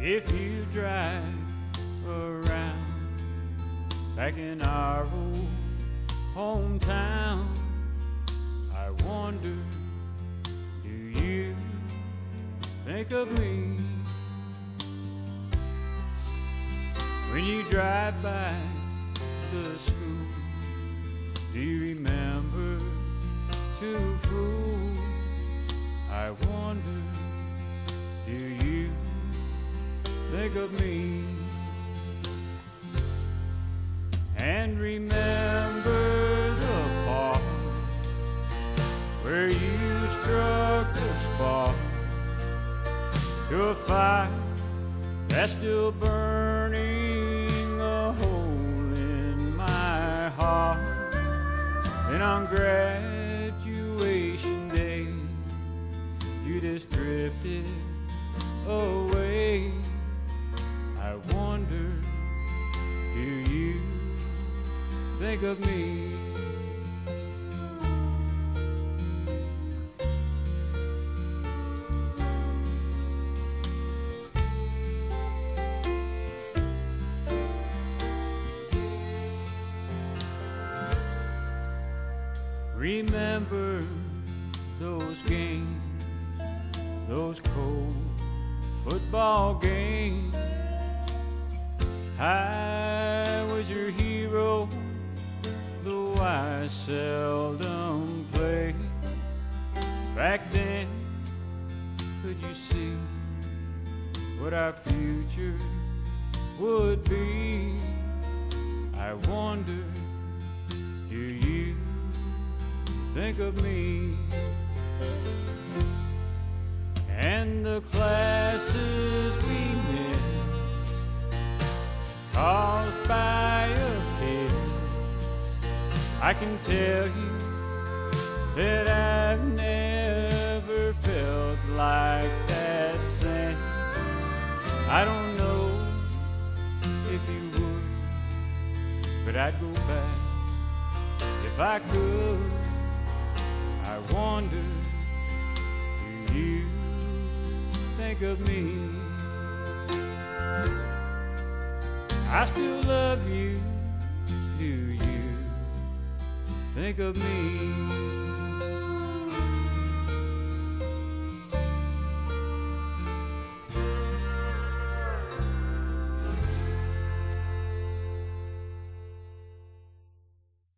if you drive around back in our old hometown. I wonder, do you think of me when you drive by the school? Do you remember think of me? And remember the park where you struck a spark to a fire that's still burning a hole in my heart. And on graduation day, you just drifted think of me? Remember those games, those cold football games. I Seldom played. Back then, could you see what our future would be? I wonder, do you think of me? And the classes we missed caused by. I can tell you that I've never felt like that since. I don't know if you would, but I'd go back if I could. I wonder, do you think of me? I still love you, think of me?